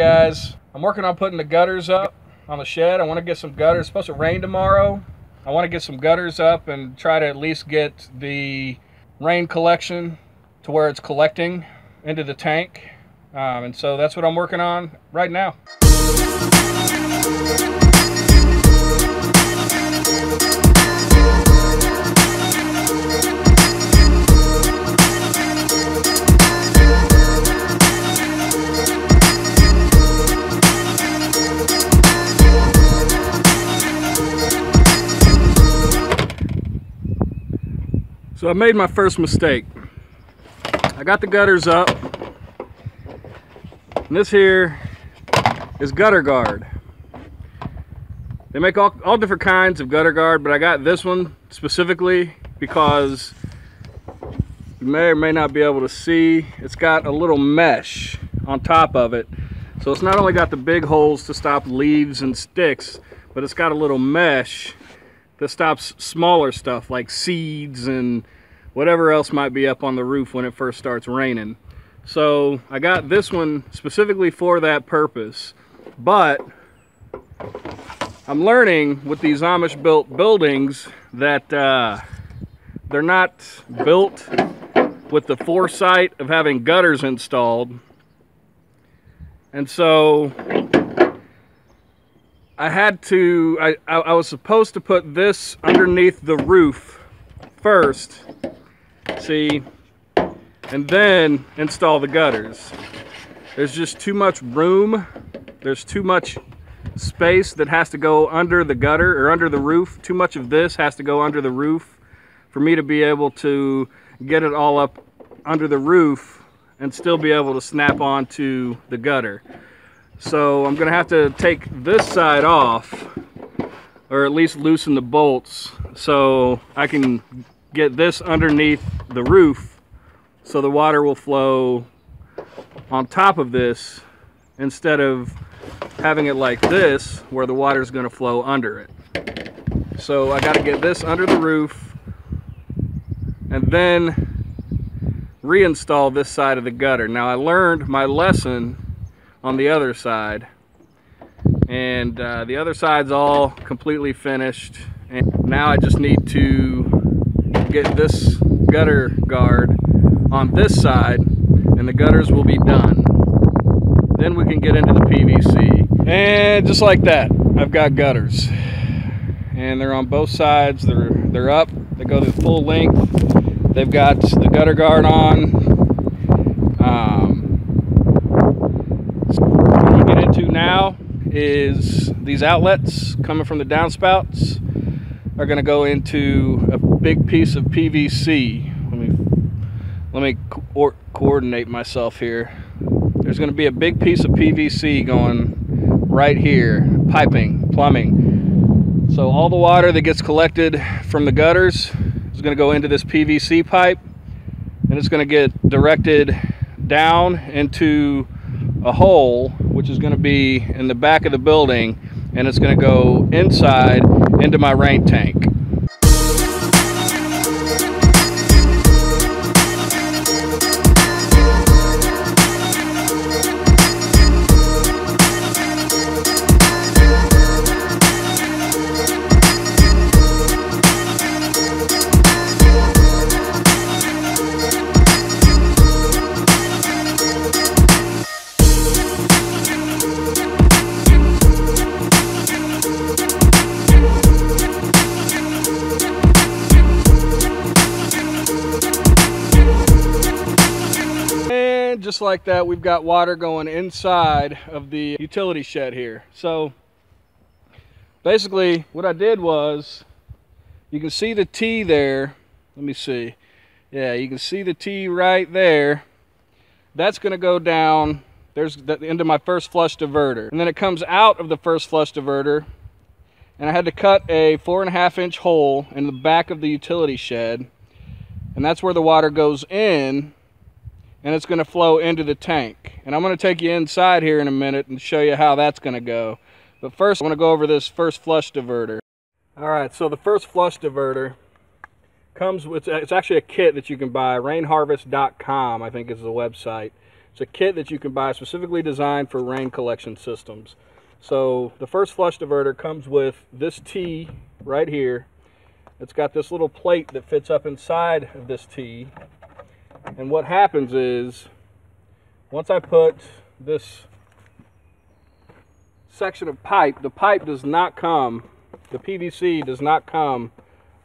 Guys, I'm working on putting the gutters up on the shed. I want to get some gutters. It's supposed to rain tomorrow. I want to get some gutters up and try to at least get the rain collection to where it's collecting into the tank. Um, and so that's what I'm working on right now. So I made my first mistake. I got the gutters up. And this here is gutter guard. They make all, all different kinds of gutter guard, but I got this one specifically because you may or may not be able to see. It's got a little mesh on top of it. So it's not only got the big holes to stop leaves and sticks, but it's got a little mesh that stops smaller stuff like seeds and whatever else might be up on the roof when it first starts raining. So I got this one specifically for that purpose. But I'm learning with these Amish built buildings that uh, they're not built with the foresight of having gutters installed. And so I had to, I, I, was supposed to put this underneath the roof first, see, and then install the gutters. There's just too much room. There's too much space that has to go under the gutter or under the roof. Too much of this has to go under the roof for me to be able to get it all up under the roof and still be able to snap onto the gutter. So I'm gonna have to take this side off or at least loosen the bolts so I can get this underneath the roof so the water will flow on top of this instead of having it like this where the water is going to flow under it. So I got to get this under the roof and then reinstall this side of the gutter. Now I learned my lesson on the other side. And uh, the other side's all completely finished. And now I just need to get this gutter guard on this side and the gutters will be done. Then we can get into the PVC and just like that I've got gutters. And they're on both sides. They're they're up. They go the full length. They've got the gutter guard on now is these outlets coming from the downspouts are going to go into a big piece of PVC. Let me let me co coordinate myself here. There's going to be a big piece of PVC going right here, piping, plumbing. So all the water that gets collected from the gutters is going to go into this PVC pipe and it's going to get directed down into a hole which is going to be in the back of the building and it's going to go inside into my rain tank. Like that, we've got water going inside of the utility shed here. So basically what I did was, you can see the T there. Let me see. Yeah, you can see the T right there. That's going to go down. There's the end of my first flush diverter. And then it comes out of the first flush diverter. And I had to cut a four and a half inch hole in the back of the utility shed. And that's where the water goes in and it's going to flow into the tank. And I'm going to take you inside here in a minute and show you how that's going to go. But first, I want to go over this first flush diverter. All right, so the first flush diverter comes with, it's actually a kit that you can buy, rainharvest.com, I think is the website. It's a kit that you can buy specifically designed for rain collection systems. So the first flush diverter comes with this T right here. It's got this little plate that fits up inside of this T. And what happens is, once I put this section of pipe, the pipe does not come, the PVC does not come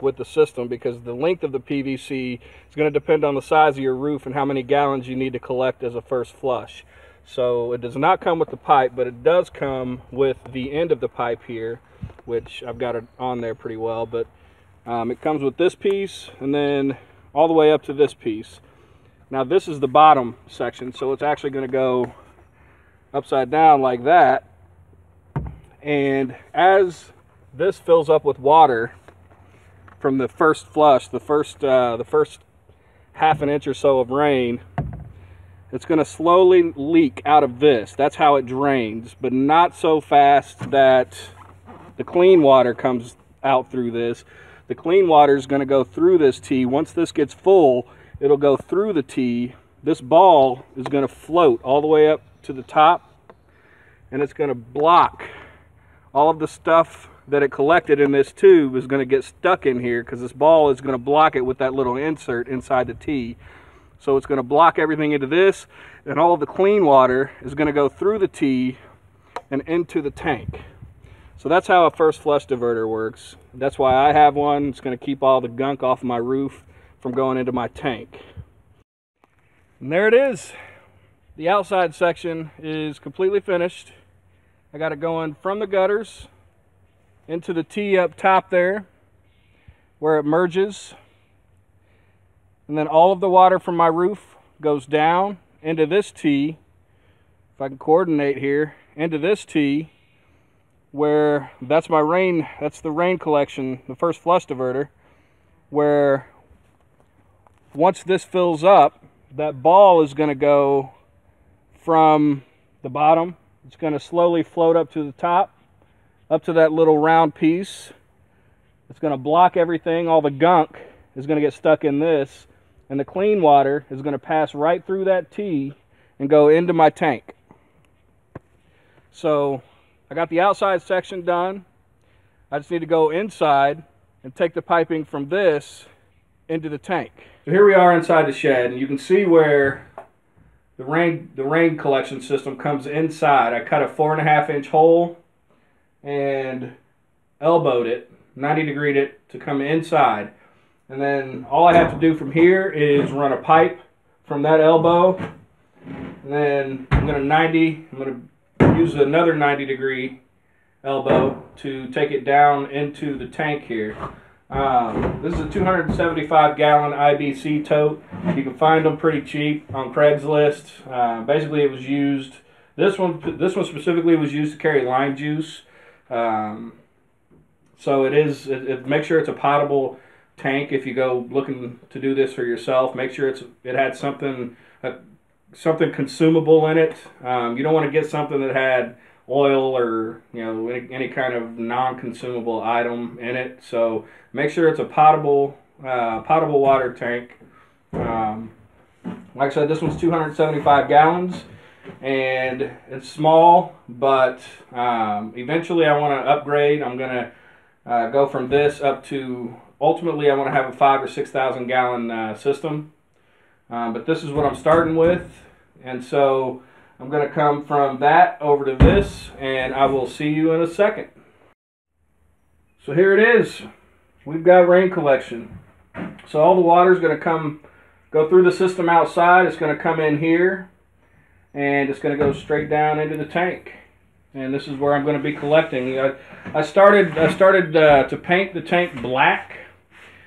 with the system because the length of the PVC is going to depend on the size of your roof and how many gallons you need to collect as a first flush. So it does not come with the pipe, but it does come with the end of the pipe here, which I've got it on there pretty well. But um, it comes with this piece and then all the way up to this piece. Now this is the bottom section, so it's actually going to go upside down like that. And as this fills up with water, from the first flush, the first uh, the first half an inch or so of rain, it's going to slowly leak out of this. That's how it drains, but not so fast that the clean water comes out through this. The clean water is going to go through this T. Once this gets full, it'll go through the T. This ball is going to float all the way up to the top, and it's going to block all of the stuff that it collected in this tube is going to get stuck in here because this ball is going to block it with that little insert inside the T. So it's going to block everything into this and all of the clean water is going to go through the T and into the tank. So that's how a first flush diverter works. That's why I have one. It's going to keep all the gunk off my roof from going into my tank. And there it is. The outside section is completely finished. I got it going from the gutters into the T up top there where it merges. And then all of the water from my roof goes down into this T, if I can coordinate here, into this T where that's my rain, that's the rain collection, the first flush diverter, where once this fills up, that ball is going to go from the bottom, it's going to slowly float up to the top, up to that little round piece. It's going to block everything. All the gunk is going to get stuck in this. And the clean water is going to pass right through that T and go into my tank. So I got the outside section done. I just need to go inside and take the piping from this into the tank. So here we are inside the shed and you can see where the rain the rain collection system comes inside. I cut a four and a half inch hole and elbowed it, 90 degreed it to come inside. And then all I have to do from here is run a pipe from that elbow. And then I'm going to 90, I'm going to use another 90 degree elbow to take it down into the tank here. Um, this is a 275 gallon IBC tote. You can find them pretty cheap on Craigslist. Uh, basically, it was used. This one, this one specifically was used to carry lime juice. Um, so it is. It, it, make sure it's a potable tank if you go looking to do this for yourself. Make sure it's it had something uh, something consumable in it. Um, you don't want to get something that had oil or you know any, any kind of non-consumable item in it. So make sure it's a potable uh, potable water tank. Um, like I said, this one's 275 gallons and it's small, but um, eventually I want to upgrade. I'm going to uh, go from this up to ultimately I want to have a five or six thousand gallon uh, system. Um, but this is what I'm starting with, and so I'm going to come from that over to this, and I will see you in a second. So here it is. We've got rain collection. So all the water is going to come, go through the system outside. It's going to come in here and it's going to go straight down into the tank. And this is where I'm going to be collecting. I, I started I started uh, to paint the tank black,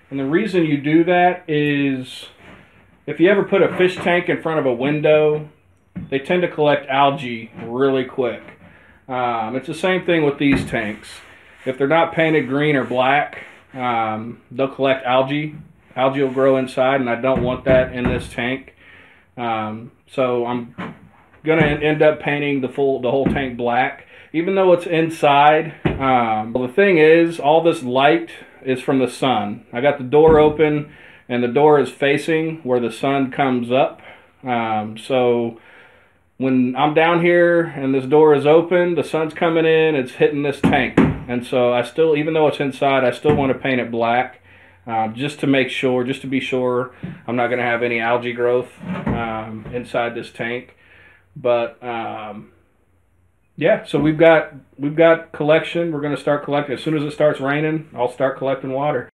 and the reason you do that is if you ever put a fish tank in front of a window, they tend to collect algae really quick. Um, it's the same thing with these tanks. If they're not painted green or black, um, they'll collect algae. Algae will grow inside, and I don't want that in this tank. Um, so I'm gonna end up painting the full the whole tank black even though it's inside um, well, the thing is all this light is from the sun I got the door open and the door is facing where the sun comes up um, so when I'm down here and this door is open, the sun's coming in, it's hitting this tank. And so I still, even though it's inside, I still want to paint it black um, just to make sure, just to be sure I'm not going to have any algae growth um, inside this tank. But um, yeah, so we've got we've got collection. We're going to start collecting as soon as it starts raining. I'll start collecting water.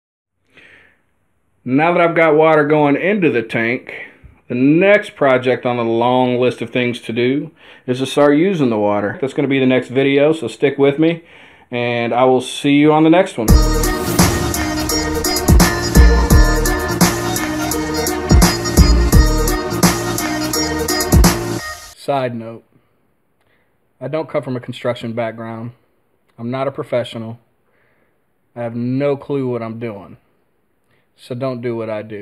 Now that I've got water going into the tank, the next project on the long list of things to do is to start using the water. That's going to be the next video, so stick with me, and I will see you on the next one. Side note, I don't come from a construction background. I'm not a professional. I have no clue what I'm doing. So don't do what I do.